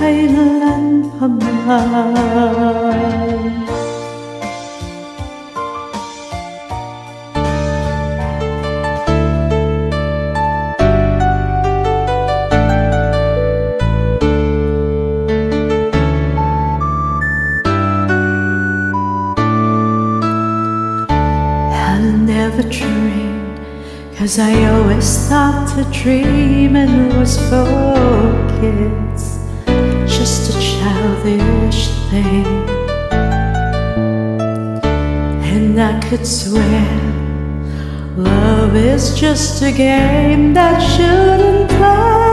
찬란 밤날 Cause I always thought to dream and was focused just a childish thing. And I could swear Love is just a game that shouldn't play.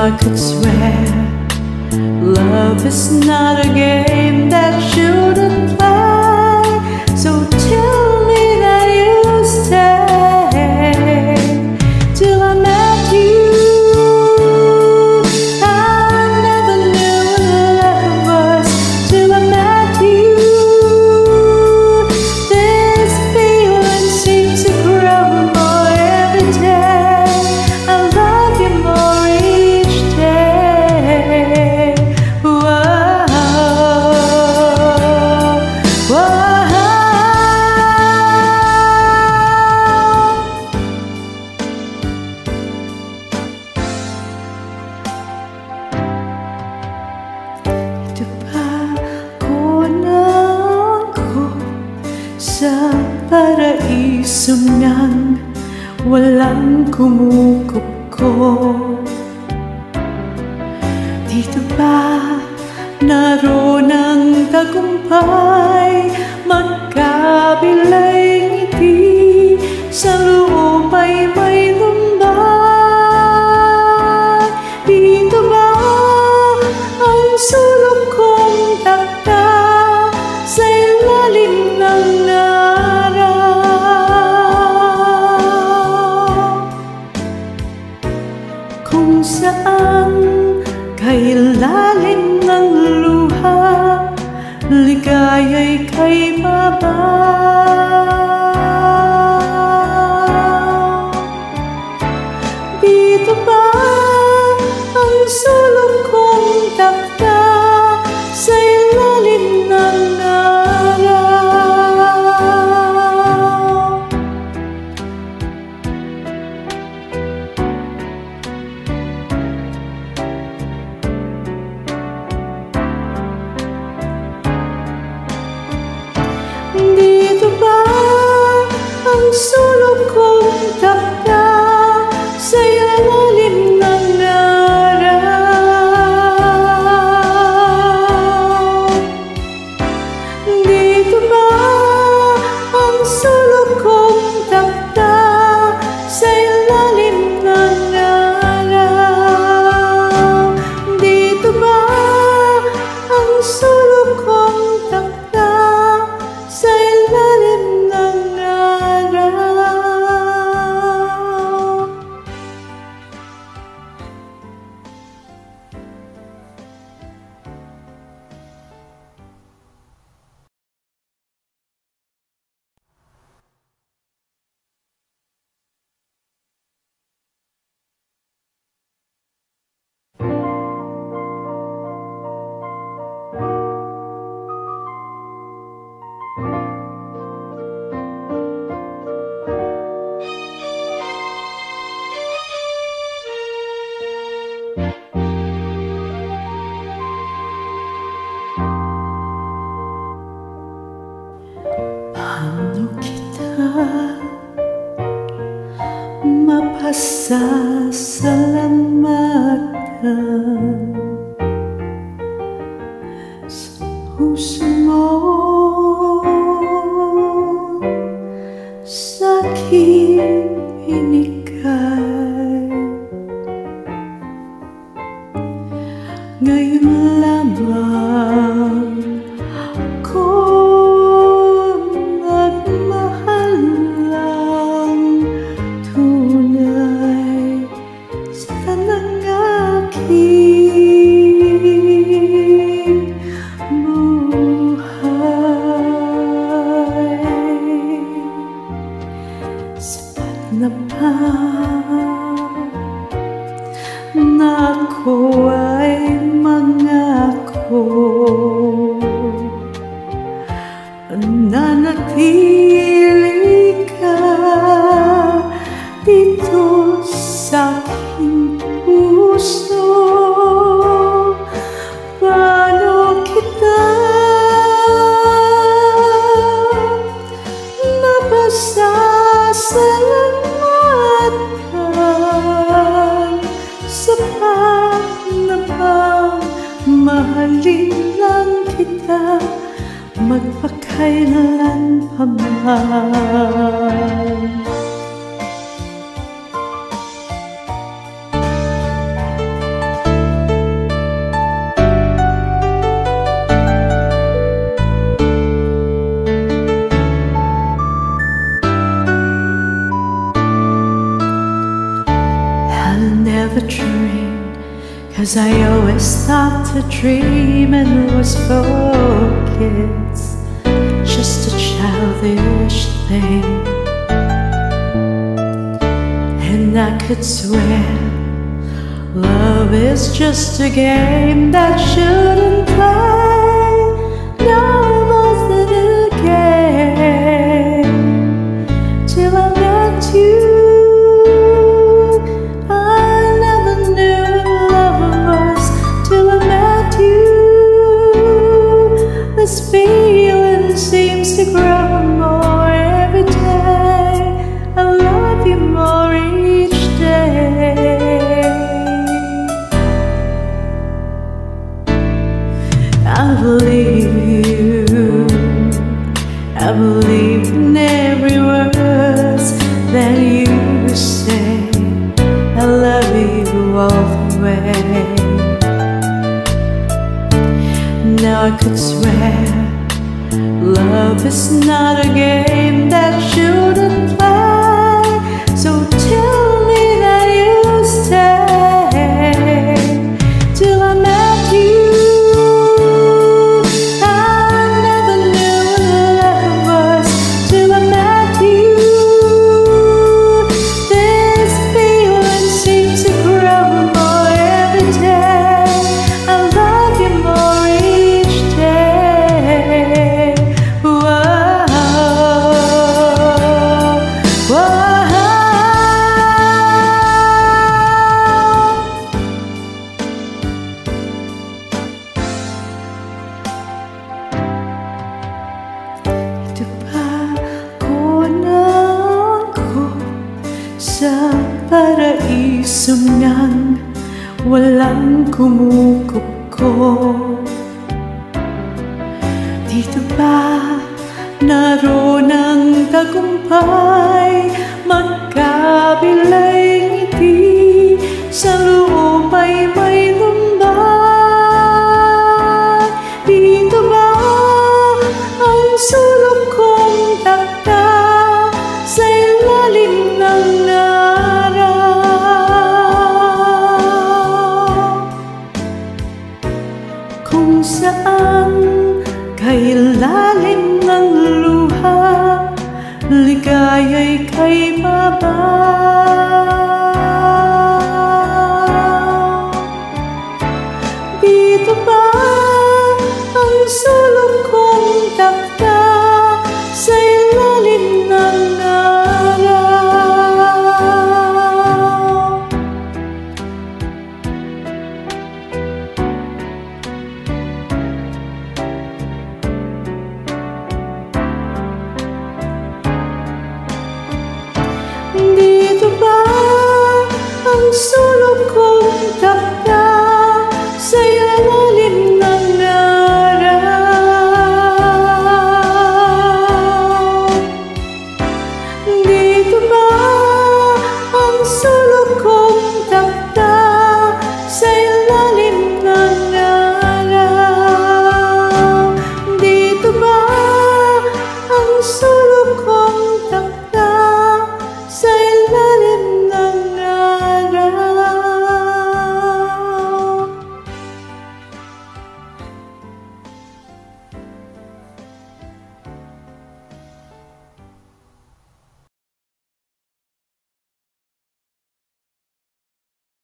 I could swear. Love is not a game that you puso nang walang kumukupko Dito ba naroon ang tagumpay Magkabilay ngiti sa lupa thầy ba ba. Paano kita mapasasalamatan sa puso? 灿烂盼望。never dream Cause I always thought to dream and it was for kids just a childish thing. And I could swear Love is just a game that shouldn't play. No lang walang kumukupko Dito ba naroon ang tagumpay Magkabilay ngiti sa loob ay may Ito ba ang sulok kong takta?